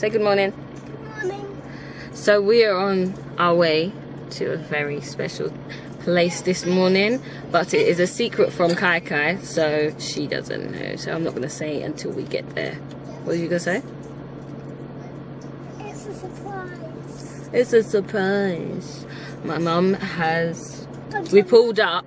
Say good morning. Morning. So we are on our way to a very special place this morning, but it is a secret from KyKy, so she doesn't know. So I'm not gonna say it until we get there. What are you gonna say? It's a surprise. It's a surprise. My mum has. We pulled up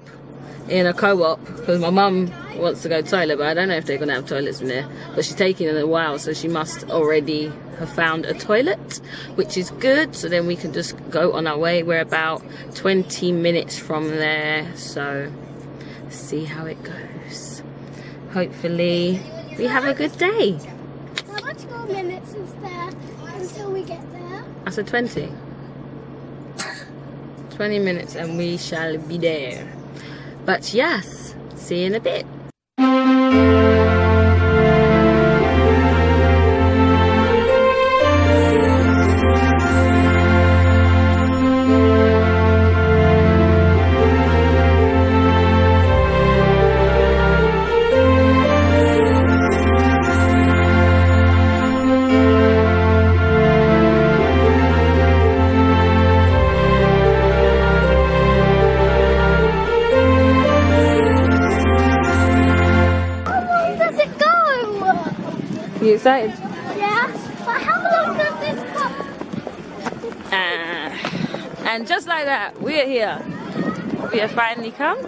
in a co-op because my mum wants to go to toilet, but I don't know if they're gonna have toilets in there. But she's taking it a while, so she must already have found a toilet, which is good. So then we can just go on our way. We're about 20 minutes from there, so see how it goes. Hopefully, we have a good day. How much more minutes is there until we get there? I said 20. 20 minutes and we shall be there. But yes, see you in a bit. Excited? Yeah. But how long does this? Ah. And just like that, we are here. We have finally come.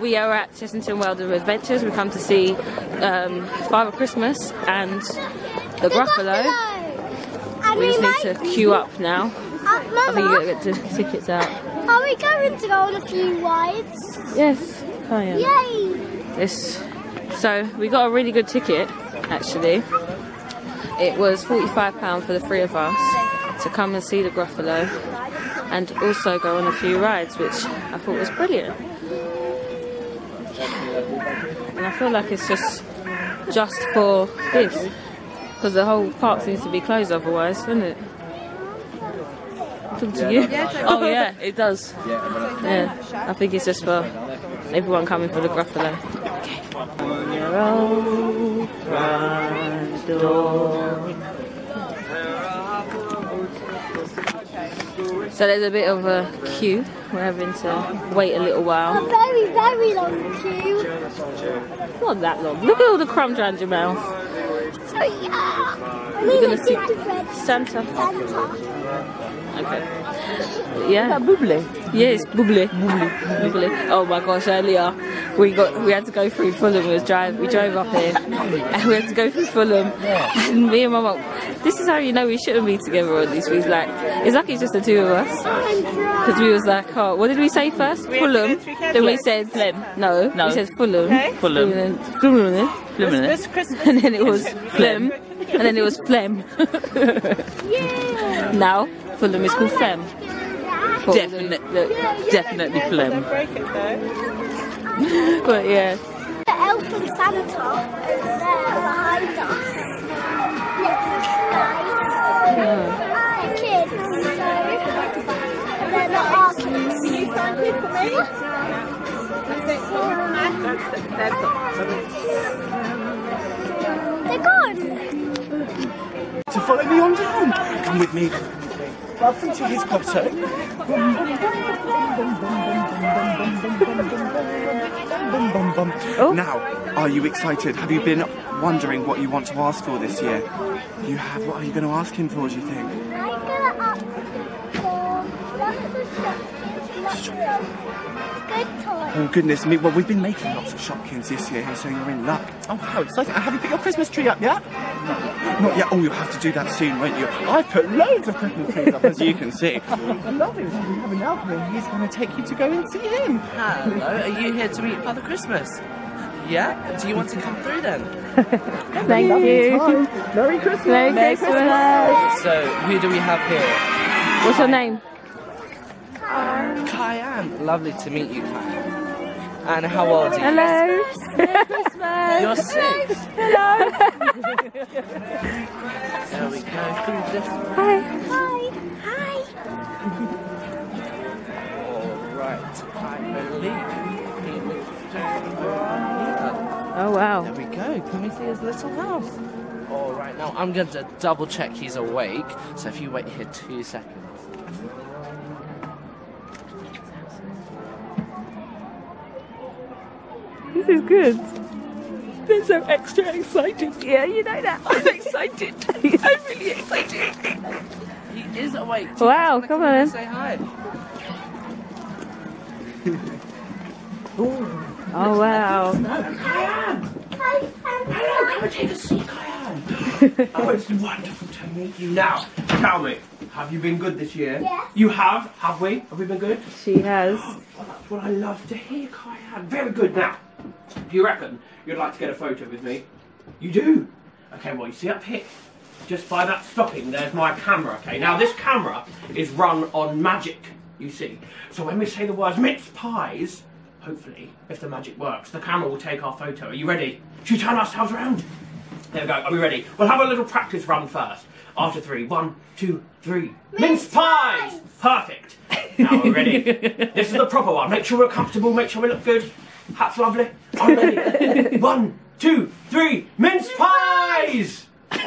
We are at Chessington World of Adventures. We come to see um, Father Christmas and the Gruffalo. And We just need to queue up now. Uh, I think you Mama, gotta get the tickets out. are we going to go on a few rides? Yes, I am. Yay! Yes. So we got a really good ticket, actually. It was £45 for the three of us to come and see the Gruffalo and also go on a few rides, which I thought was brilliant. And I feel like it's just just for this, because the whole park seems to be closed otherwise, doesn't it? Talk to you. Oh yeah, it does. Yeah, I think it's just for everyone coming for the Gruffalo. On your own front door. So there's a bit of a queue. We're having to wait a little while. A very, very long queue. Not that long. Look at all the crumbs around your mouth. So yeah. We're gonna see Santa. Santa. Okay. Yeah. Bubbly. Yes, bubbly. Bubbly. Bubbly. Oh my gosh! Earlier, we got we had to go through Fulham. We was drive we drove up here, and we had to go through Fulham. And me and my mum, this is how you know we shouldn't be together on these things. Like it's like it's just the two of us. Because we was like, oh, what did we say first? Fulham. Then we said Flem. No, No. we said Fulham. Okay. Fulham. And then Fulham. Flimming eh? it. And then it was Flem. And then it was Flem. Yeah. now Fulham is called Flem. For all the- Definite- the- Definitely phlegm. But yeah. The elf and Santa over there behind us. Look, guys. The kids, so they're not our kids. Can you find it for me? They're gone. to follow me on down. Come with me. Welcome to his grotto. Oh. Now, are you excited? Have you been wondering what you want to ask for this year? You have. What are you going to ask him for, do you think? I'm gonna ask for lots of lots of good toys. Oh, goodness me. Well, we've been making lots of Shopkins this year, so you're in luck. Oh, how exciting. Have you put your Christmas tree up yet? Not yet. Oh, you'll have to do that soon, won't you? I've put loads of Christmas trees up, as you can see. Lovely. We have an elf here. He's going to take you to go and see him. Hello, are you here to meet Father Christmas? Yeah? Do you want to come through then? Thank you. Merry Christmas. Merry Christmas. So, who do we have here? What's your name? Kyan. Lovely to meet you, Kyan. And how old are you? Hello. Merry Christmas. You're six. Hello. There we go. Hi. Hi. Hi. Alright, I believe he lives just right. Oh wow. There we go. Can we see his little house? Oh, All right, now I'm going to double check he's awake. So if you wait here two seconds. This is good. They're so extra excited. Yeah, you know that. I'm excited. I'm really excited. He is awake. Do Wow, guys wanna come in and on. Say hi. Oh wow. Hello, come and take a seat, Kyan. oh, it's wonderful to meet you. Now, tell me, have you been good this year? Yes. You have? Have we? Have we been good? She has. Well, that's what I love to hear, Kyan. Very good. Now, do you reckon you'd like to get a photo with me? You do? Okay, well, you see up here, just by that stopping, there's my camera, okay? Now, this camera is run on magic, you see. So when we say the words mince pies, hopefully, if the magic works, the camera will take our photo. Are you ready? Should we turn ourselves around? There we go. Are we ready? We'll have a little practice run first. After three. One, two, three. Mince pies! Perfect. Now we're ready. this is the proper one. Make sure we're comfortable. Make sure we look good. Hat's lovely. I'm ready. one, two, three. Mince pies! there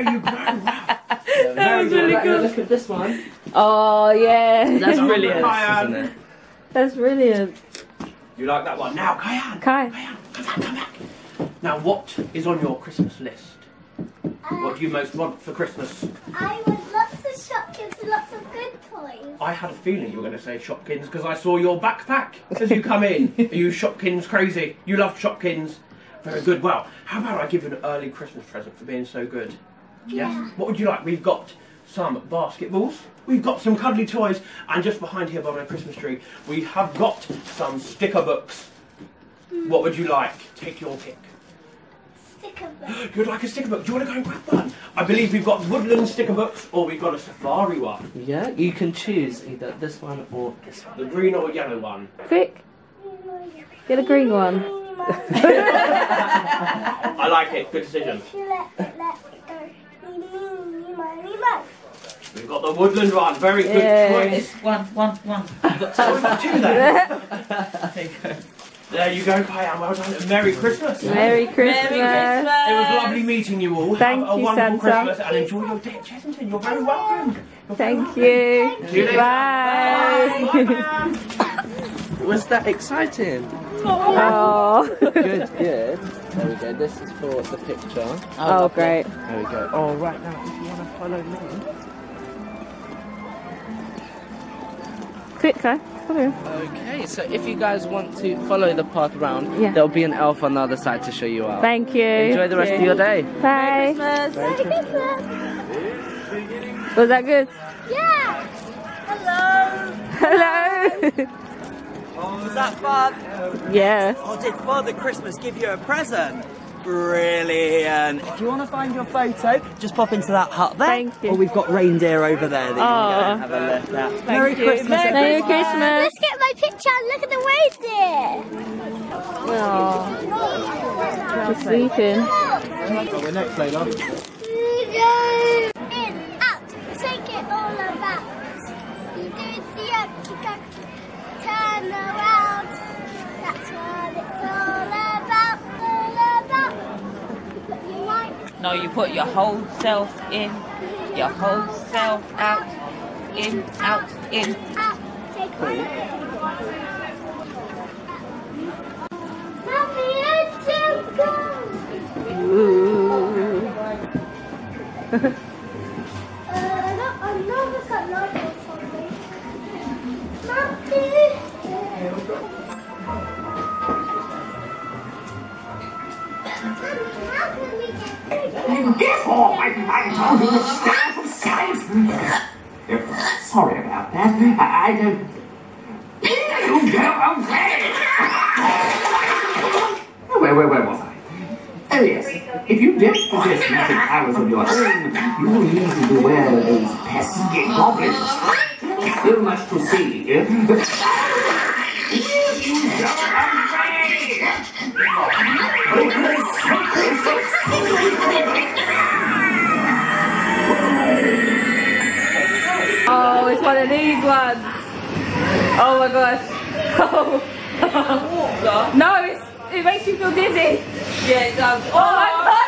you go. Wow. That was really good. Look at this one. Oh yeah. That's brilliant, Kyan? isn't it? That's brilliant. You like that one? Now, Kyan. Kai. Kyan, come back, come back. Now, what is on your Christmas list? What do you most want for Christmas? I want lots of Shopkins and lots of good toys. I had a feeling you were going to say Shopkins because I saw your backpack as you come in. Are you Shopkins crazy? You love Shopkins. Very good. Well, how about I give you an early Christmas present for being so good? Yes? Yeah. What would you like? We've got some basketballs. We've got some cuddly toys. And just behind here by my Christmas tree, we have got some sticker books. Hmm. What would you like? Take your pick. Sticker book. You'd like a sticker book? Do you want to go and grab one? I believe we've got woodland sticker books or we've got a safari one. Yeah, you can choose either this one or this one. The green or yellow one. Quick. Get a green one. I like it. Good decision. We've got the woodland one. Very good Yeah. choice. One, one, one. We've got two there. There you go, Kyan. Well done. And Merry Christmas. Merry Christmas. It was lovely meeting you all. Thank Have a you, wonderful Santa. Christmas and enjoy your day at Chessington. You're very welcome. You're very Thank welcome. you. See you later. Bye. Bye, Kyan. Was that exciting? Oh. Good, good. There we go. This is for the picture. Oh, oh great. There we go. All right, now if you want to follow me. Quick, Kai. Okay, so if you guys want to follow the path around, Yeah. there'll be an elf on the other side to show you out. Thank you. Enjoy the rest of your day. Bye. Merry Christmas. Was that good? Yeah. Hello. Hello. Was that fun? yeah. Oh, did Father Christmas give you a present? Brilliant. If you want to find your photo, just pop into that hut there. Thank you. Or we've got reindeer over there that you can go and have a look at. Merry you. Christmas, Merry everyone. Christmas. Let's get my picture and look at the reindeer. Oh, just sleeping. We're next, Layla. In, out, take it all about. You do the yucky yucky, turn around. That's what it's all about, all about. But you might No, you put your whole self in, your whole self out, in, out, in. out, take one. Mommy, it's too good. Ooh. Uh, no, I know I told you to of sight! Sorry about that. I, don't. You go away! Where, where, where was I? Oh, yes. If you don't possess magic powers of your own, you will need to beware those pesky goblins. So much to see. Eh? Oh, it's one of these ones. Oh my gosh. Oh. no, it's, it makes you feel dizzy. Yeah, it does. Oh my oh. god.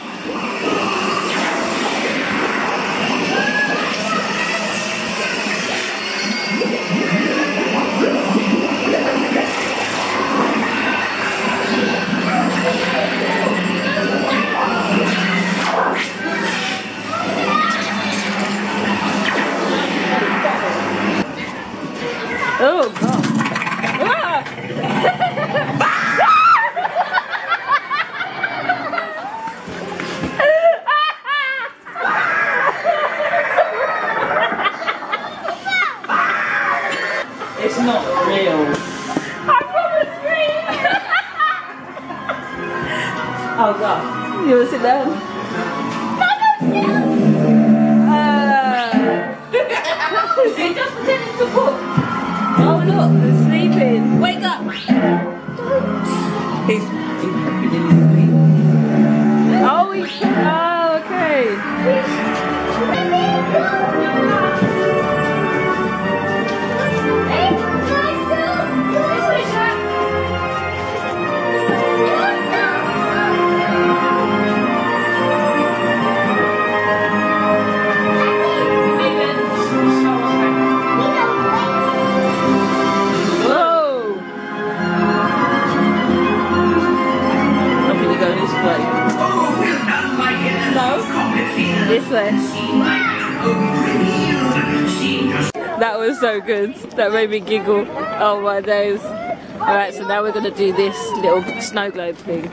so good. That made me giggle. Oh my days. Alright, so now we're gonna do this little snow globe thing.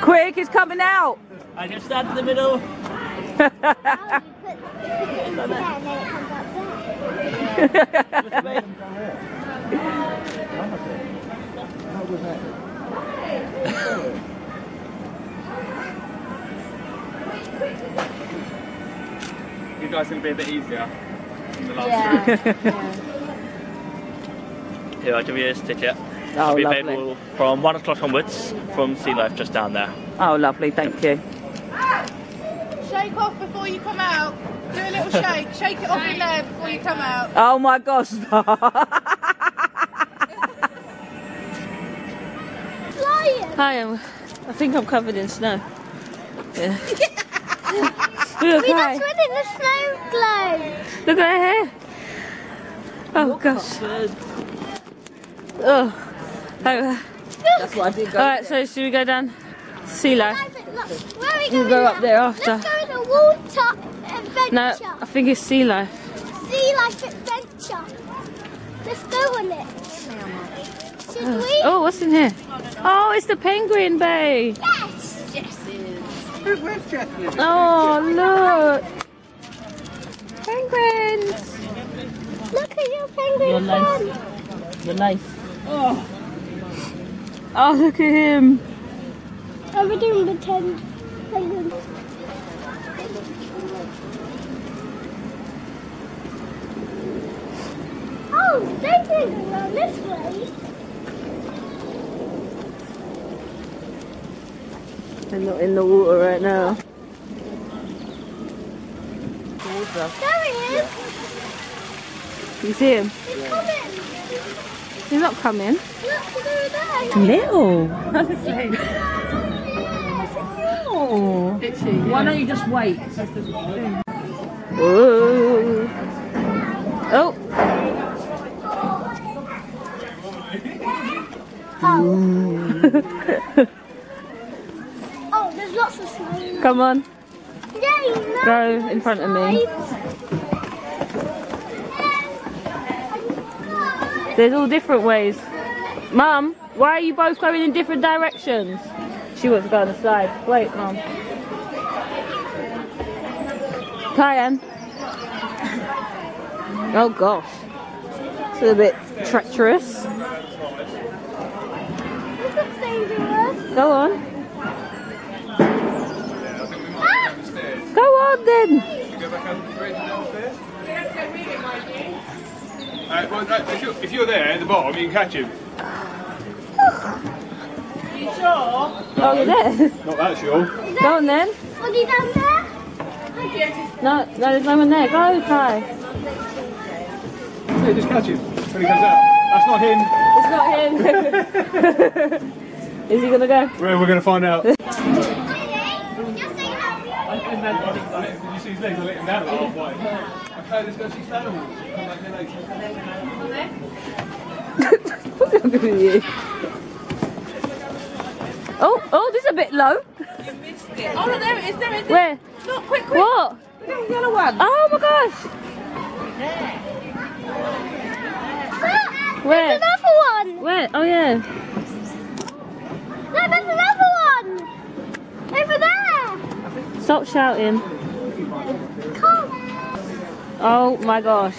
Quick, it's coming out! I just stand in the middle. You guys going to be a bit easier than the last two. Here, I'll give you this ticket. Oh, It'll be lovely. available from one o'clock onwards from Sea Life just down there. Oh, lovely, thank you. Shake off before you come out. Do a little shake. Shake it off your leg before you come out. Oh my gosh. Hi, I'm, I think I'm covered in snow. Yeah. Look, We hi. just went in the snow globe. Look at her hair. Oh gosh. Oh. oh. That's what I did go. Alright, so should we go down to Sea Life? Where are we We'll go now? up there after. Let's go on a water adventure. No, I think it's Sea Life. Sea life adventure. Let's go on it. Should we? Oh, what's in here? Oh, it's the Penguin Bay. Yes. Where's Jessie? Oh, look. Penguins. Look at your penguin You're nice. friend. You're nice. Oh, oh, look at him. Oh, Are we doing pretend penguin? Oh, they're going around this way. They're not in the water right now. There he is. You see him? He's coming. He's not coming. Look, over there. Little. Why don't you just wait? Whoa. Oh, Oh, there's lots of snow. Come on. Go in front of me. There's all different ways. Mum, why are you both going in different directions? She wants to go on the side. Wait, Mum. Kyan. Oh gosh. It's a bit treacherous. This looks dangerous. Go on. Go on then. Go back up the bridge downstairs. Uh, well, no, if, you're, if you're there at the bottom, you can catch him. Oh, you're there. Not that sure. Go on then. Was he down there? No, no, there's no one there. Go, Kai. Yeah, just catch him when he comes out. That's not him. It's not him. Is he gonna go? We're, we're going to find out. Did Just say happy. his legs? I let him down halfway. Okay, let's go see Star Come back here later. What's wrong with you? Oh, oh, this is a bit low. You missed it. Oh, no, there it is. There it is. Where? Look, quick, quick. What? The yellow one. Oh my gosh. Look, Where? There's another one. Where? Oh yeah. Look, there's another one. Over there. Stop shouting. Oh my gosh.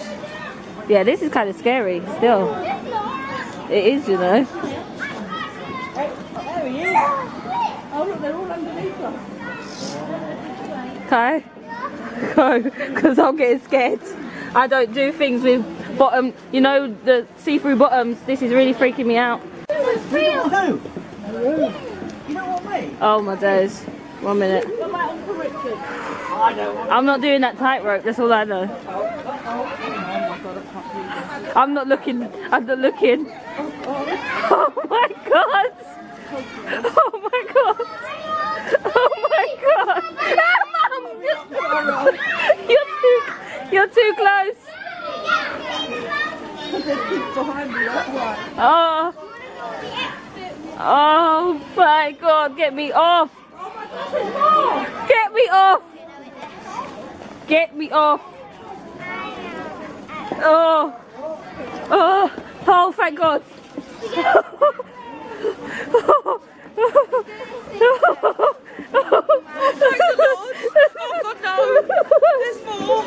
Yeah, this is kind of scary still. It is, you know. There he is. Oh, look, they're all underneath us. Okay. Go, because I'm getting scared. I don't do things with bottom, you know, the see-through bottoms. This is really freaking me out. It's real. Who? You know what I mean? Oh my days. One minute. I'm not doing that tightrope, that's all I know. I'm not looking, I'm not looking. Oh my god! Oh my god! Oh my god! Mum! You're too, you're too close! Oh! Oh my god, get me off! Get me off! Get me off! Oh! Oh! Oh, thank God! Oh, God, no. There's more.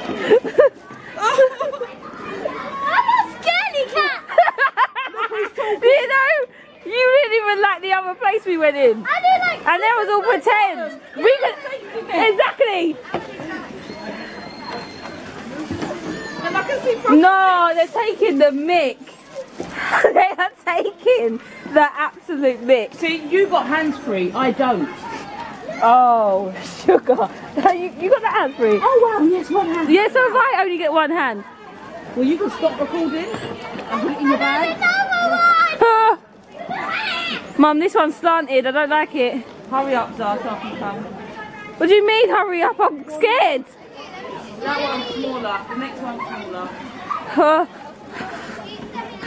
I'm a scaredy cat. you know, you didn't even like the other place we went in. I do like. And that was all pretend. We could, exactly. And I can see from No, they're taking the mick. they are taking the absolute mick. See, you got hands free. I don't. Oh, sugar. you, you got the hand free? Oh, wow. Yes, one hand. Yes, so if I only get one hand. Well, you can stop recording and put it in your bag. Mum, this one's slanted. I don't like it. Hurry up, Zara, so I can come. What do you mean, hurry up? I'm scared. That one's smaller. The next one's smaller.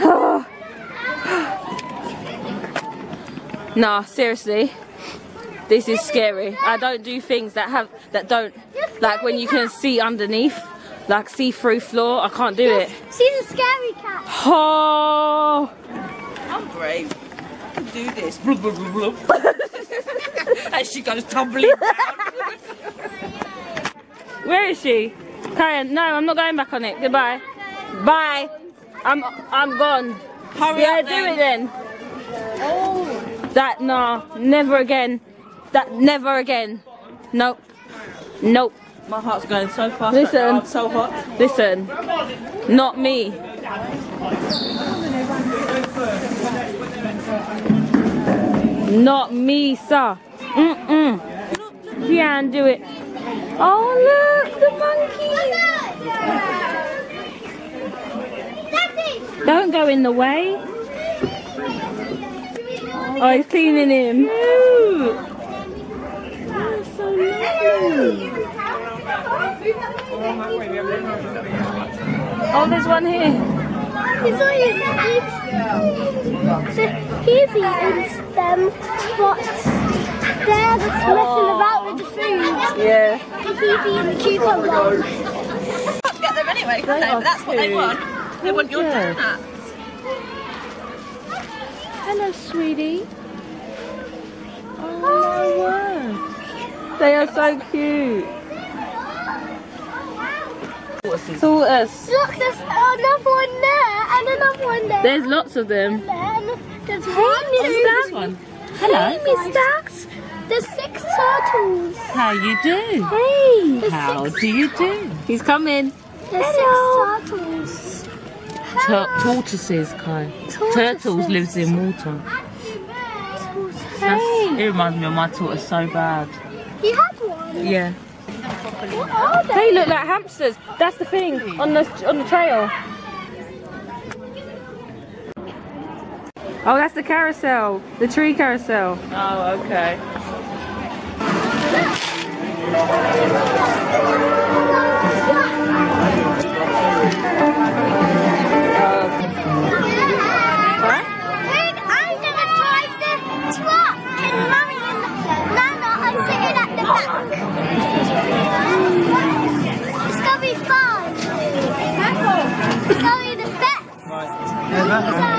Ah. nah, seriously. This is scary. I don't do things that have that don't like when you can see underneath, like see through floor. I can't do it. She's a scary cat. Oh, I'm brave. I can do this. As she goes tumbling down. where is she? Karen, no, I'm not going back on it. Goodbye. Bye. I'm I'm gone. Hurry yeah, up do then. it then. Oh. That nah, never again. That never again. Nope. Nope. My heart's going so fast. Listen. Right. I'm so hot. Listen. Not me. Not me, sir. Mm-mm. Can't do it. Oh, look, the monkey. Don't go in the way. Oh, he's cleaning him. Oh, so lovely. Oh, there's one here. He's not even eating. He's eating them, but they're just messing about with the food. Yeah. He's eating the cucumber. Can't Get them anyway, can't they? But that's what they want. They want your Yeah. donuts. Hello, sweetie. Oh my word. They are so cute. Tortoise. Look, there's another one there another one there. There's lots of them. And then there's one, two, This one. Hey, Miss Dax. There's six turtles. How you do? Hey. There's How do you do? He's coming. there's six turtles. Tur- tortoises, Kai. Turtles lives in water. That's, it reminds me of my tortoise so bad. You had one. Yeah. What are they? They look like hamsters. That's the thing on the on the trail. Oh, that's the carousel, the tree carousel. Oh, okay. What? I'm gonna drive the truck and and Nana are sitting at the back. It's gonna be fun. It's gonna be the best.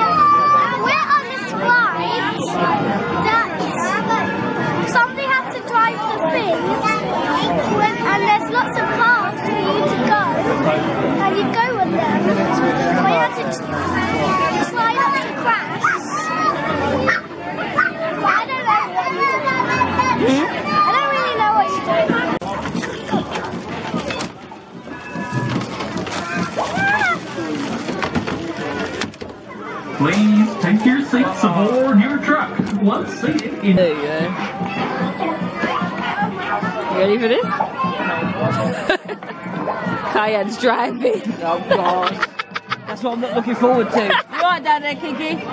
Once seated in There you go. You ready for this? Kyan's driving. Oh God. That's what I'm not looking forward to. You right down there, Kiki?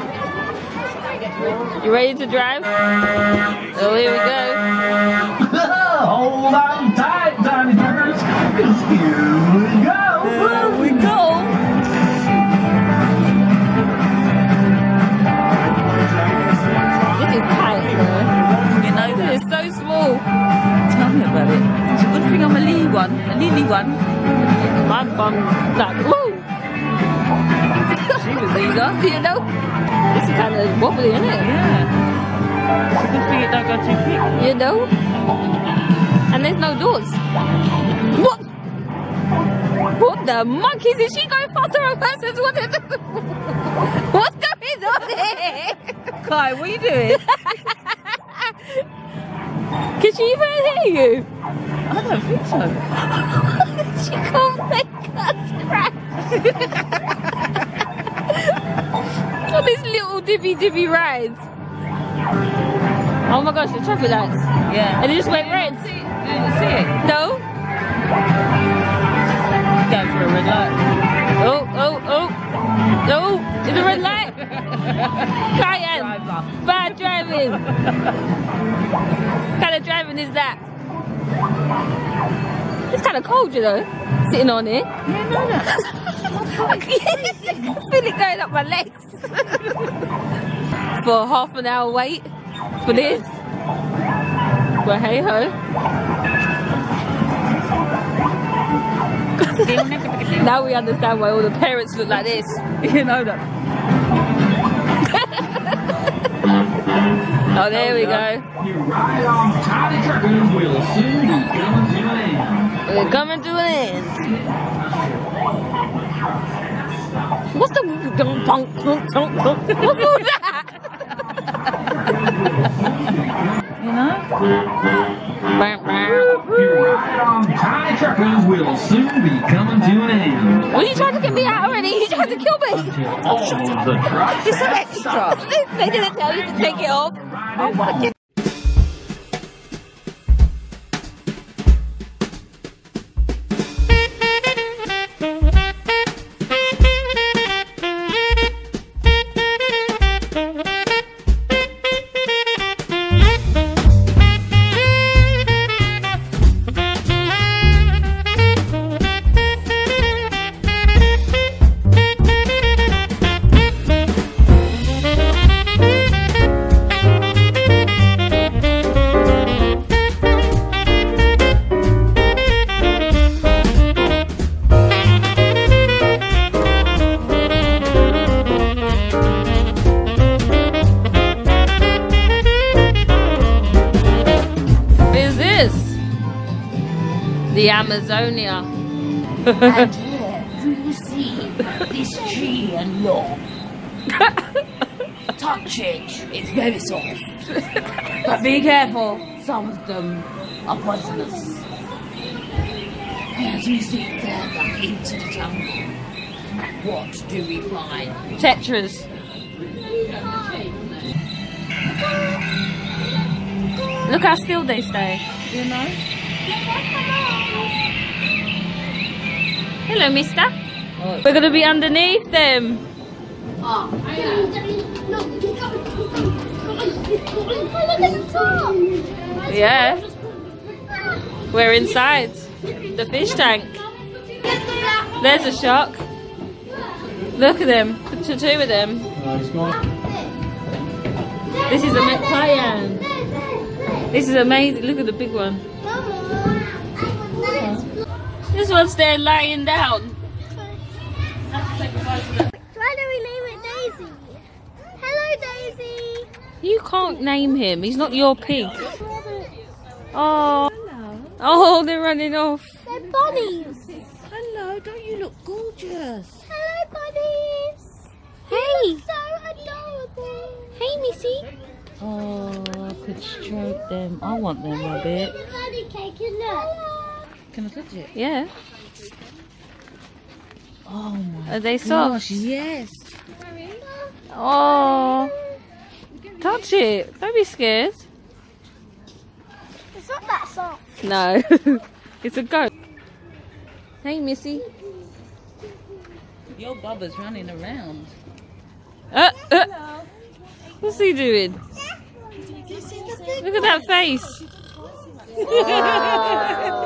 You ready to drive? Oh, here we go. Hold on tight, Tiny Truckers, 'cause here Lee one, a Lily one. My bum, like, woo! She was eager. You know? This is kind of wobbly, isn't it? Yeah. It's a good thing it don't go too quick. You know? And there's no doors. What? What the monkeys? Is she going faster or faster? What is What's going on here? Kai, what are you doing? Can she even hear you? I don't think so. She can't make us crash. On these little dibby dibby rides. Oh my gosh, the traffic lights. Yeah. And it just went red. You didn't see it. No? Going for a red light. Oh, oh, oh. No, it's a red light. Kyan. Bad driving. what kind of driving is that? It's kind of cold, you know, sitting on it. Yeah, no, no. I can feel it going up my legs. for half an hour wait for this. But hey ho. now we understand why all the parents look like this. You know that. Oh, there we go. We're coming to an end. What's the dunk dunk dunk dunk dunk? What's all that? You know? Your on Tiny Truckers will soon be coming to an end. Well, you tried to get me out already. You tried to kill me. Until all of the trucks It's an extra. They didn't tell you to take it off. Oh my Amazonia. And here you see this tree and look. Touch it, it's very soft. But be careful, some of them are poisonous. As we see further into the jungle, what do we find? Tetras. Look how still they stay. You know? Hello, mister. We're going to be underneath them. The top. Yeah, we're inside the fish tank. There's a shark. Look at them. Two, two of them. This is a Cayenne. This is amazing. Look at the big one. This one's there lying down. Why do we name it Daisy? Hello, Daisy. You can't name him. He's not your pig. Oh. Oh, they're running off. They're bunnies. Hello, don't you look gorgeous? Hello, bunnies. Missy. So adorable. Hey, Missy. Oh, I could stroke them. I want them a bit. Bunny cake, look. Can I touch it? Yeah. Oh my Are they soft? yes. Oh. Touch it. Don't be scared. It's not that soft. No. it's a goat. Hey, Missy. Your Bubba's running around. Uh, uh. What's he doing? Look at that face. Hello.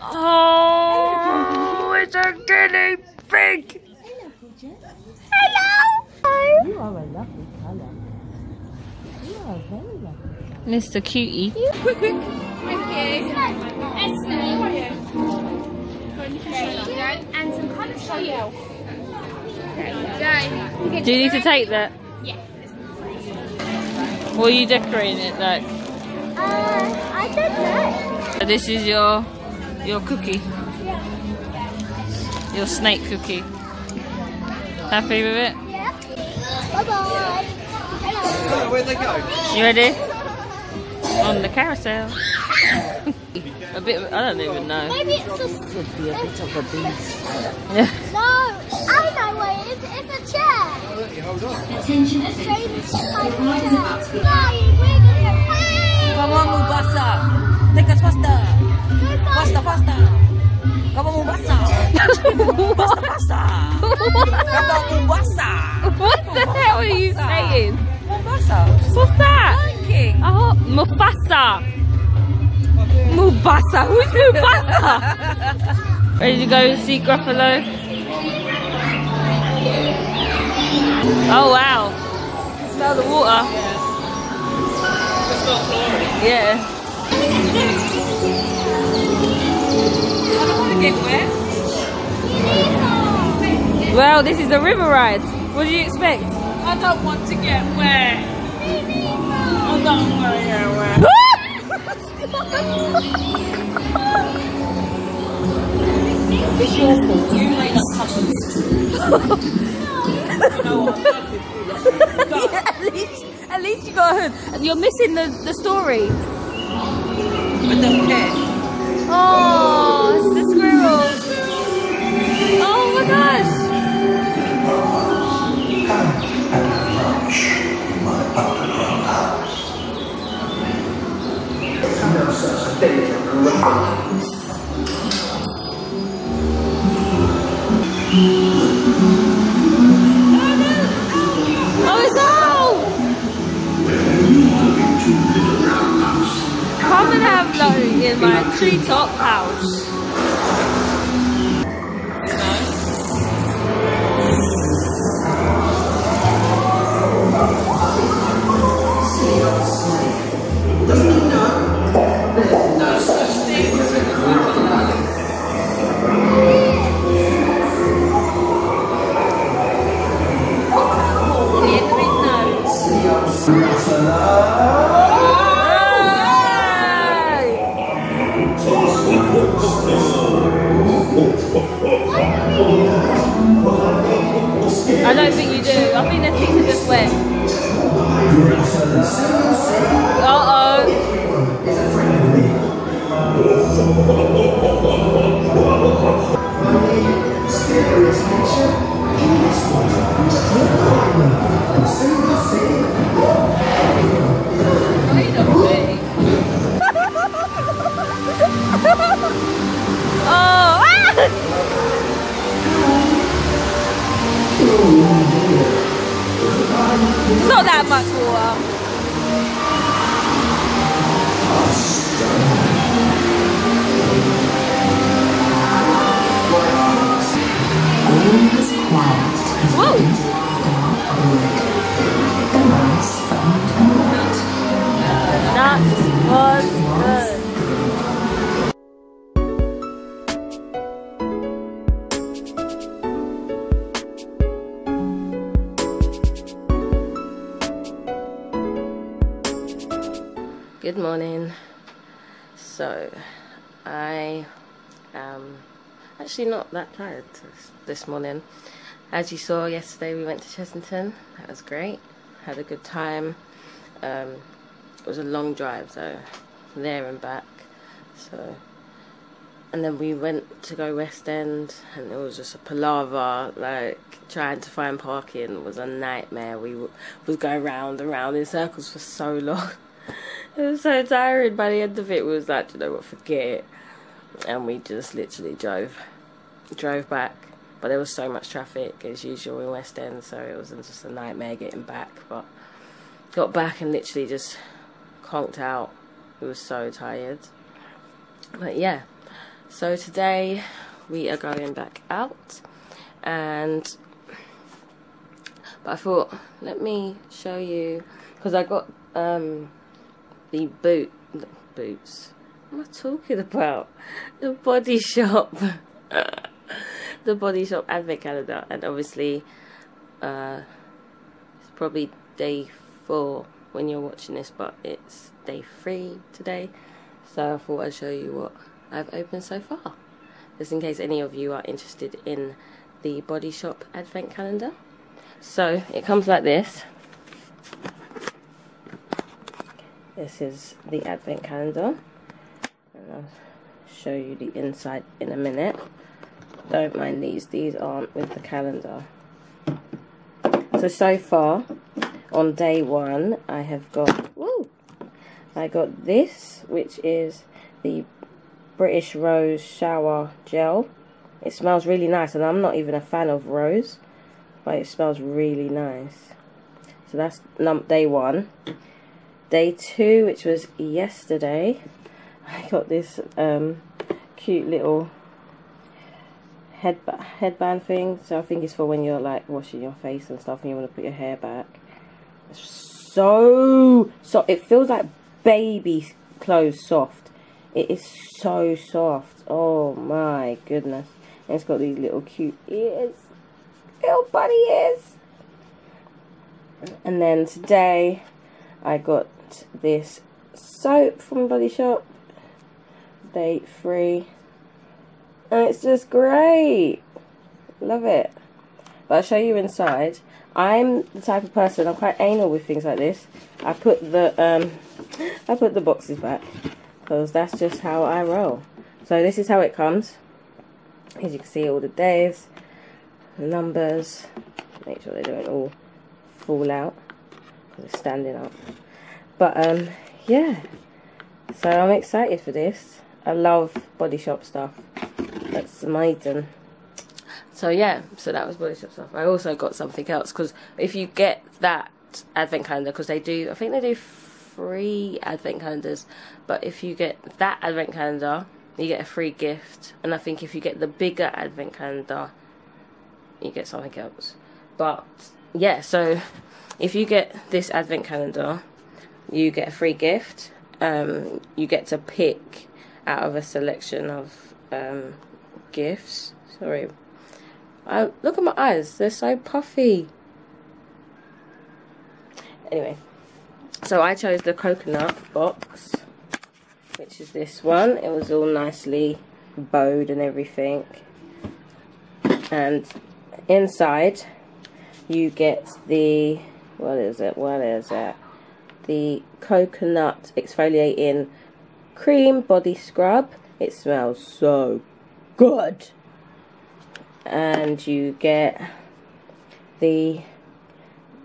Oh, it's a guinea pig. Hello. hello. You are a lovely colour. You are very lovely. Mr. Cutie. And some colours for you. Do you need to take that? Yeah. Or are you decorating it like? Uh, I don't know. So this is your your cookie. Your snake cookie. Happy with it? Yeah. Bye bye. Hello. Where'd they go? You ready? On the carousel. a bit. Of, I don't even know. Maybe it's a. Could be a bit of a beast. Yeah. No, I know what it is. It's a chair. Attention A passengers. strange The type is about to begin. We're gonna. Come on, Mubasa. Take us faster. Faster, faster. Come on, Mubasa. faster, faster. Come on, Mubasa. What the hell are you saying? Mubasa. What's that? Lion. Oh, Mufasa. Mubasa. Who's Mubasa? Ready to go and see Gruffalo? Oh wow. Smell the water. Yeah. Get wet. Well, this is a river ride. What do you expect? I don't want to get wet. I don't want to get wet. It's your fault. You made us couples. you know what? at least, at least you got a hood. And you're missing the, the story. I don't care. Oh, it's the squirrel. Oh, oh my gosh. Oh! Ah! It's not So, I am actually not that tired this- morning. as you saw yesterday, we went to Chessington. That was great. Had a good time. Um, it was a long drive, though, there and back. So, and then we went to go West End, and it was just a palaver. Like trying to find parking was a nightmare. We w- was going round and round in circles for so long. It was so tiring. By the end of it, we was like, you know what, forget it. And we just literally drove, drove back. But there was so much traffic as usual in West End, so it was just a nightmare getting back. But got back and literally just conked out. We was so tired. But yeah, so today we are going back out, and but I thought let me show you because I got um the boot boots. What am I talking about? The body shop. the body shop advent calendar and obviously uh, it's probably day four when you're watching this but it's day three today so I thought I'd show you what I've opened so far just in case any of you are interested in the body shop advent calendar so it comes like this this is the advent calendar. And I'll show you the inside in a minute. Don't mind these. These aren't with the calendar. So so far on day one I have got woo, I got this which is the British Rose Shower Gel. It smells really nice and I'm not even a fan of rose but it smells really nice. So that's day one day two which was yesterday I got this um, cute little head headband thing. So I think it's for when you're like washing your face and stuff and you want to put your hair back. It's so so it feels like baby clothes soft. It is so soft. Oh my goodness. And it's got these little cute ears. Little bunny ears. And then today I got this soap from Body Shop. Day three and it's just great. Love it. But I'll show you inside. I'm the type of person, I'm quite anal with things like this. I put the um, I put the boxes back because that's just how I roll. So this is how it comes. As you can see, all the days, the numbers. Make sure they don't all fall out because it's standing up. But um, yeah. So I'm excited for this. I love body shop stuff. That's amazing. So yeah, so that was body shop stuff. I also got something else because if you get that advent calendar, because they do, I think they do free advent calendars, but if you get that advent calendar, you get a free gift. And I think if you get the bigger advent calendar, you get something else. But yeah, so if you get this advent calendar, you get a free gift. Um, you get to pick out of a selection of um, gifts. Sorry. I, look at my eyes, they're so puffy. Anyway, so I chose the coconut box, which is this one. It was all nicely bowed and everything. And inside, you get the, what is it, what is it? The coconut exfoliating cream body scrub. It smells so good. And you get the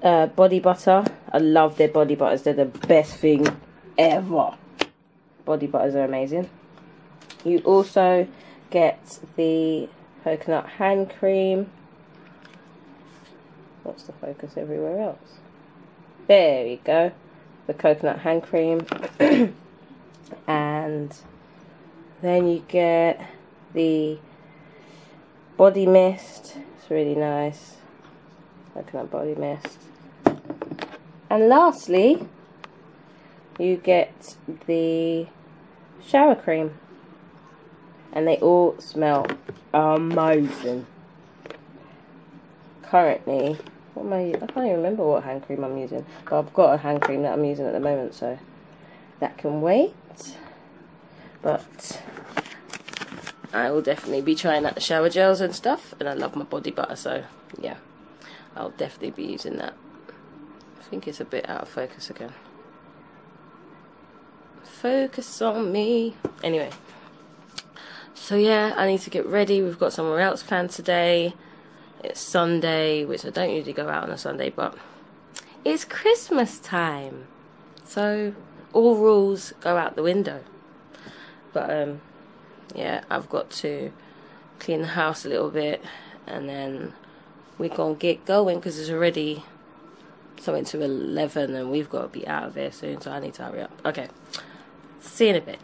uh, body butter. I love their body butters. They're the best thing ever. Body butters are amazing. You also get the coconut hand cream. What's the focus everywhere else? There we go. The coconut hand cream. and then you get the body mist. It's really nice. Coconut body mist. And lastly you get the shower cream. And they all smell amazing. Currently what am I, I can't even remember what hand cream I'm using but I've got a hand cream that I'm using at the moment so that can wait but I will definitely be trying out the shower gels and stuff. And I love my body butter, so yeah, I'll definitely be using that. I think it's a bit out of focus again. Focus on me. Anyway, so yeah, I need to get ready. We've got somewhere else planned today. It's Sunday, which I don't usually go out on a Sunday, but it's Christmas time. So all rules go out the window. But um yeah, I've got to clean the house a little bit and then we're going to get going because it's already something to 11 and we've got to be out of here soon, so I need to hurry up. Okay, see you in a bit.